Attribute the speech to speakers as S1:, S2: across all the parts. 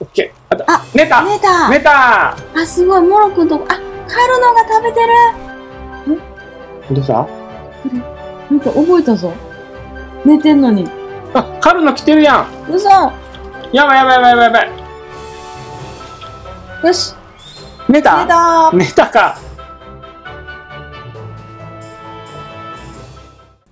S1: オッケー。あと
S2: あ
S1: 寝た
S2: 寝た
S1: 寝た
S2: あ、すごい、モロくんとこ、あ、カルノが食べてる。
S1: どうした
S2: なんか覚えたぞ。寝てんのに。
S1: あ、カルノ来てるやん。
S2: 嘘。
S1: やばいやばいやばいやばい。やばい
S2: よし、
S1: 寝た
S2: 寝た
S1: 寝たか。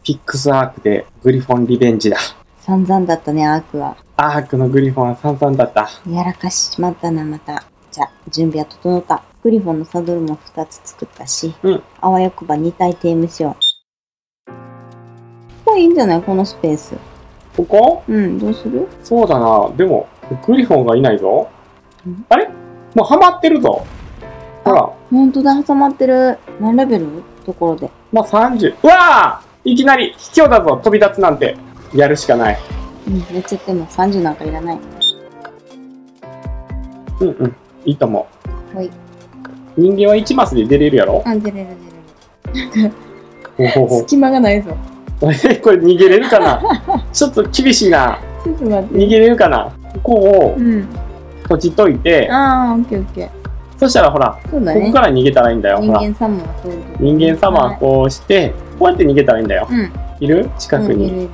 S1: PixARK でグリフォンリベンジだ。
S2: 散々だったね、アークは。
S1: アークのグリフォンは散々だった。
S2: やらかしちまったな、また。じゃあ、準備は整った。グリフォンのサドルも2つ作ったし、
S1: うん
S2: あわよくば2体テームしよう。これいいんじゃない？このスペース。
S1: ここ？
S2: うん、どうする？
S1: そうだな。でも、グリフォンがいないぞ
S2: ん。
S1: あれ？もうハマってるぞ。ほら、
S2: ほんとだ、挟まってる。何レベル？ところで。
S1: まあ、30。うわーいきなり卑怯だぞ。飛び立つなんて。やるしかない。
S2: うん、めっちゃでも30なんかいらない。
S1: うんうん。いいと思う。
S2: はい。
S1: 人間は1マスで出れるやろ？
S2: あ、出れる出れる。隙間がないぞ。
S1: え、これ逃げれるかな？ちょっと厳しいな。
S2: ちょっと待って。
S1: 逃げれるかな？ここを
S2: うん。
S1: 閉じといて、
S2: ああ、オッケーオッケー。
S1: そしたらほら、
S2: ね
S1: ここ。から逃げたらいいんだよ。ほら。
S2: 人間様はそういう
S1: 人間様はこうして、こうやって逃げたらいいんだよ。
S2: うん。
S1: いる？近く
S2: うん、い
S1: に。
S2: るいる。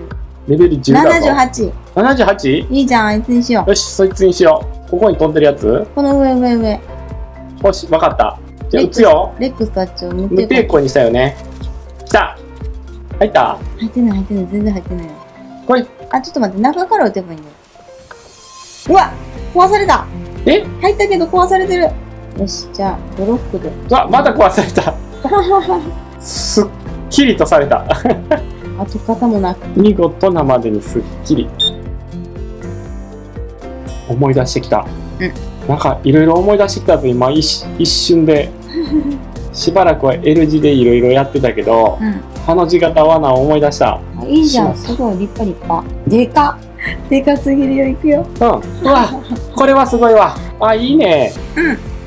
S1: レベル10だぞ。
S2: 78。
S1: 78?
S2: いいじゃん、あいつにしよ
S1: よし、そいつにしよう。ここに飛んでるやつ？
S2: う。この上上上。
S1: よし、わかった。じゃあ撃つよ。
S2: レックスたちを無
S1: 無
S2: 抵抗。
S1: 抵抗にしたよね。来た入った
S2: 入ってない入ってない。全然入ってないよ。
S1: これ、
S2: あ、ちょっと待って。中から撃てばいいんだよ。うわ壊された
S1: え？
S2: 入ったけど壊されてる。よし、じゃあ、ブロックで。
S1: うわ、まだ壊された。すっきりとされた。
S2: 跡形もなく。
S1: 見事なまでにすっきり。思い出してきた。
S2: うん
S1: なんか、いろいろ思い出してきたぞ、今、一一瞬で。しばらくは L 字でいろいろやってたけど、
S2: うん。
S1: ハの字型罠を思い出した。
S2: あいいじゃん。
S1: し
S2: すごい立派立派。でかっでかすぎるよ。行くよ。
S1: うん。うわ、これはすごいわ。あ、いいね。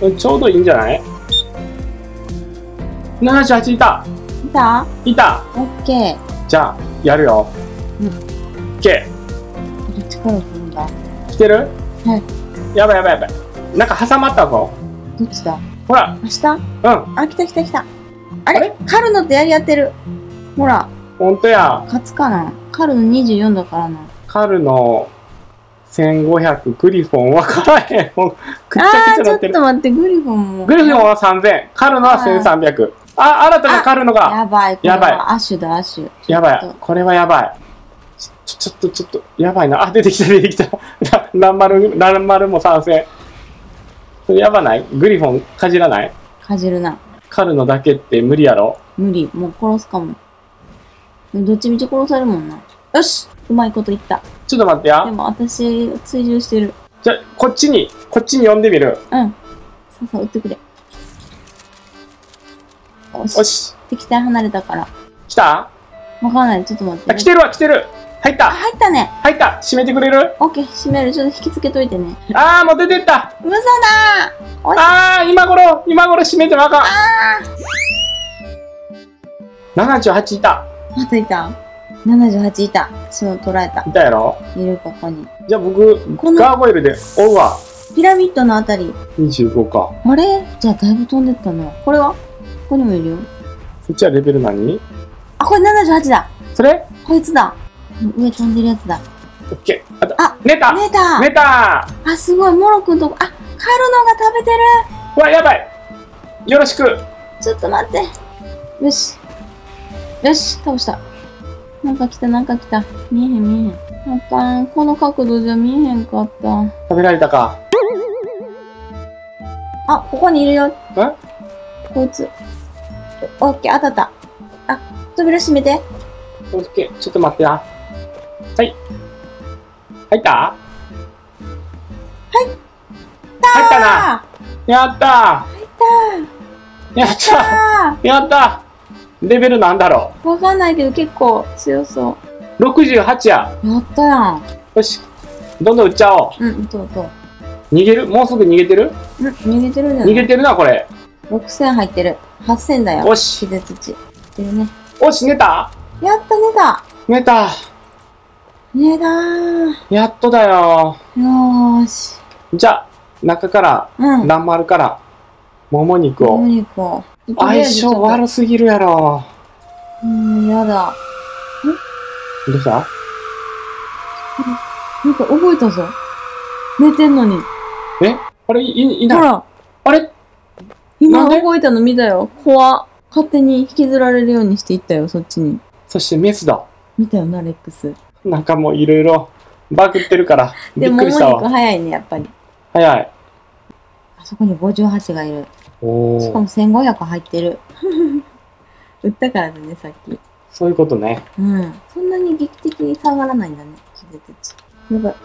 S1: うん。ちょうどいいんじゃない ?78 いた。
S2: 見た？
S1: いた。
S2: オッケー。
S1: じゃあ、やるよ。
S2: うん。
S1: OK。
S2: どっちから来るんだ
S1: 来てる？
S2: はい。
S1: やばいやばいやばい。なんか挟まったぞ。
S2: どっちだ？
S1: ほら、
S2: 明日？
S1: うん。
S2: あ、来た来た来た。あれ？カルノってやり合ってる。ほら、
S1: ほんとや。
S2: 勝つかな？カルノ24だからな。
S1: カルの1500、グリフォン分からへん。もうくっちゃくちゃなっる
S2: ちょってと。待って、グリフォンも。
S1: グリフォンは3000、カルノは1300。あ、新たなカルノが。
S2: やばい、これ
S1: やばい
S2: はアッシュだ、アッシュ。
S1: やばい。これはやばい。ちょ、ちょっと、ちょっと、やばいな。あ、出てきた、出てきた。ランマル、ランマルも参戦。それやばない？グリフォンかじらない？
S2: かじるな。
S1: カルノだけって無理やろ？
S2: 無理。もう殺すかも。どっちみち殺されるもんな。よしうまいこと言った。
S1: ちょっと待ってや
S2: で。も私、追従してる。
S1: じゃ、こっちに、こっちに呼んでみる。
S2: うん。さあさあ、撃ってくれ。よし。敵対離れたから。
S1: 来た？
S2: わかんない。ちょっと待って。
S1: あ、来てるわ、来てる。入っ
S2: あ、
S1: た。
S2: 入ったね。
S1: 入った。閉めてくれる？
S2: オッケー、閉める。ちょっと引きつけといてね。
S1: あー、もう出てった。
S2: 嘘だー
S1: あー、今頃、今頃閉めてもあかん。
S2: あ
S1: 78いた。
S2: ーまたいた ?78 いた。私も捉えた。
S1: いたやろ？
S2: いるここに。
S1: じゃあ僕、ガーボイルで追うわ。
S2: ピラミッドのあたり。
S1: 25か。
S2: あれ？じゃあだいぶ飛んでったな。これは？ここにもいるよ。
S1: そっちはレベル何？
S2: あ、これ78だ
S1: それ？
S2: こいつだ上飛んでるやつだ。
S1: オッケー。あと、
S2: あ
S1: 寝た
S2: 寝た
S1: 寝た
S2: あ、すごい、モロくんとこ、あ、カルノが食べてる
S1: うわ、やばいよろしく
S2: ちょっと待って。よし。よし、倒した。なんか来た、なんか来た。見えへん、見えへん。あかん。この角度じゃ見えへんかった。
S1: 食べられたか？
S2: あ、ここにいるよ。
S1: え？
S2: こいつ。オッケー、当たった。あ、扉閉めて。
S1: オッケー。ちょっと待ってな。はい。入った？入ったな
S2: あ
S1: やった
S2: ー
S1: やった
S2: あ
S1: やったレベルなんだろ
S2: ーわかんないけど結構強そう
S1: 68や。
S2: う。やったやん。
S1: よし。どんどん撃っちゃおう。
S2: うん、どうどう。
S1: 逃げる？もうすぐ逃げてる？
S2: うん、逃げてるんじゃない？
S1: 逃げてるな、これ。
S2: 6000入ってる。8000だよ。
S1: よし
S2: 気絶値。ってるね。
S1: おし、寝た？
S2: やった、寝た。
S1: 寝た。
S2: 寝たー。
S1: やっとだよ。
S2: よーし。
S1: じゃあ、中から、
S2: うん。
S1: ランマルから、もも肉
S2: もも
S1: を。
S2: 肉を。
S1: 相性悪すぎるやろ。
S2: うん、やだ。
S1: どうした？
S2: なんか覚えたぞ。寝てんのに。
S1: え？あれ、い、いない？
S2: ほら、
S1: あれ？
S2: 今
S1: なんで
S2: 覚えたの見たよ。怖っ勝手に引きずられるようにしていったよ、そっちに。
S1: そしてメスだ。
S2: 見たよな、レックス。
S1: なんかもういろいろバグってるから、び
S2: でも、
S1: っくりした
S2: もも肉
S1: わ。
S2: 早いね、やっぱり。
S1: 早い。
S2: あそこに58がいる。
S1: おー
S2: しかも1500入ってる。売ったからだね、さっき。
S1: そういうことね。
S2: うん。そんなに劇的に下がらないんだね、気絶値。やばい。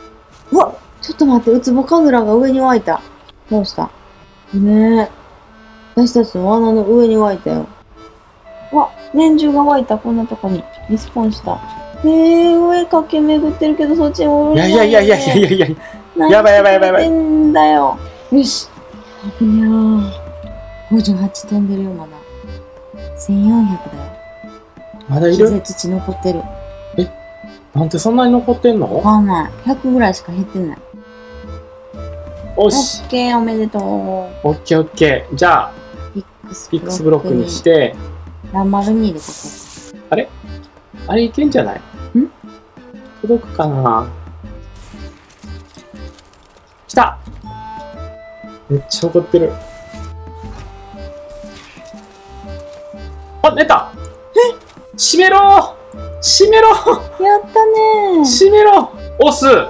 S2: うわちょっと待って、ウツボカグラが上に湧いた。どうした？ねえ。私たちの罠の上に湧いたよ。うわ、年中が湧いた、こんなとこに。リスポンした。えー、上駆け巡ってるけど、そっちにおる
S1: いやいやいやいやいやいやいや
S2: 何
S1: やばいやばいやばいやばい
S2: んだよ。よし。危にゃー。58飛んでるよ、まだ。1400だよ。気
S1: まだいる？
S2: 絶値残ってる。
S1: なんてそんなに残ってんの？
S2: わかんない。100ぐらいしか減ってない。オ
S1: おし。
S2: ッケー、おめでとう。
S1: オッケーオッケー。じゃあ、
S2: ピックス
S1: ピックスブロックにし。て、
S2: ランマルニーでこ
S1: あれ？いけんじゃない？
S2: ん？
S1: 届くかな？来ためっちゃ怒ってる。あ、出たえ？閉めろ閉めろ
S2: こ。やったねー。
S1: 閉めろ押す
S2: やっ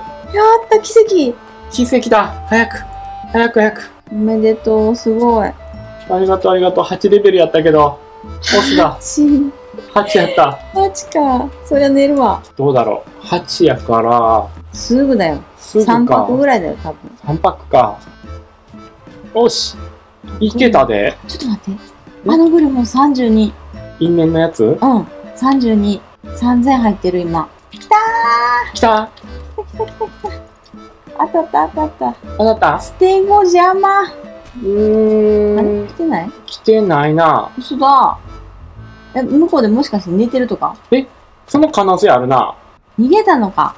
S2: た、奇跡。
S1: 奇跡だ早く早く早く
S2: おめでとう、すごい。
S1: ありがとうありがとう。8レベルやったけど、押すだ。
S2: チ
S1: 8やった。
S2: マジか。そりゃ寝るわ。
S1: どうだろう ?8 やから、
S2: すぐだよ。
S1: すぐか。
S2: 3泊ぐらいだよ、多分。
S1: 3泊か。よし。いけたで。
S2: ちょっと待って。あのグルも32。
S1: 因縁のやつ？
S2: うん。32。3000入ってる、今。きたー来た来た来た来た。当たった当たった。
S1: あなた？
S2: ステゴ邪魔。
S1: うー
S2: あれ？
S1: ん
S2: 来。てない？
S1: 来てないな。
S2: 嘘だ。え、向こうでもしかして寝てるとか？
S1: その可能性あるな。
S2: 逃げたのか？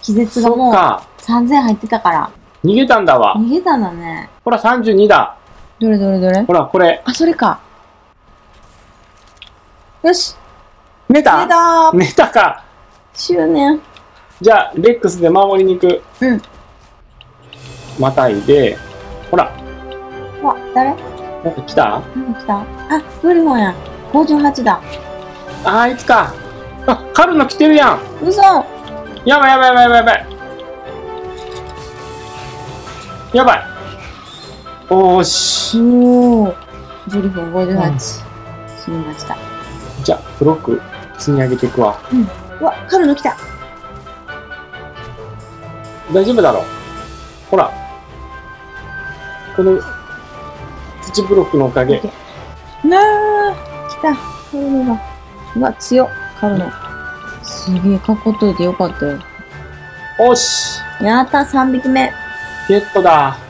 S2: 気絶が
S1: そ
S2: もう
S1: っか。
S2: 3000入ってたから。
S1: 逃げたんだわ。
S2: 逃げたんだね。
S1: ほら、32だ。
S2: どれどれどれ？
S1: ほら、これ。
S2: あ、それか。よし。
S1: 寝た？
S2: 寝た
S1: 寝たか。
S2: 執念。
S1: じゃあ、レックスで守りに行く。
S2: うん。
S1: またいで。ほら、
S2: わ、誰？
S1: なんか来た？
S2: なんか来たあ、グリフォンや。58だ。
S1: あいつか。あ、カルノ来てるやん。
S2: 嘘
S1: やばいやばいやばいやばいやばい。やばい。おーし。
S2: おー。グリフォン58。死にました。
S1: じゃあ、ブロック積み上げていくわ。
S2: うわ、カルノ来た。
S1: 大丈夫だろう。ほら。この土ブロックのおかげ。
S2: なあ来た。カルノが。うわ、強っ。カルノ。すげえ、囲っといてよかったよ。
S1: おし。
S2: やった、3匹目。
S1: ゲットだ。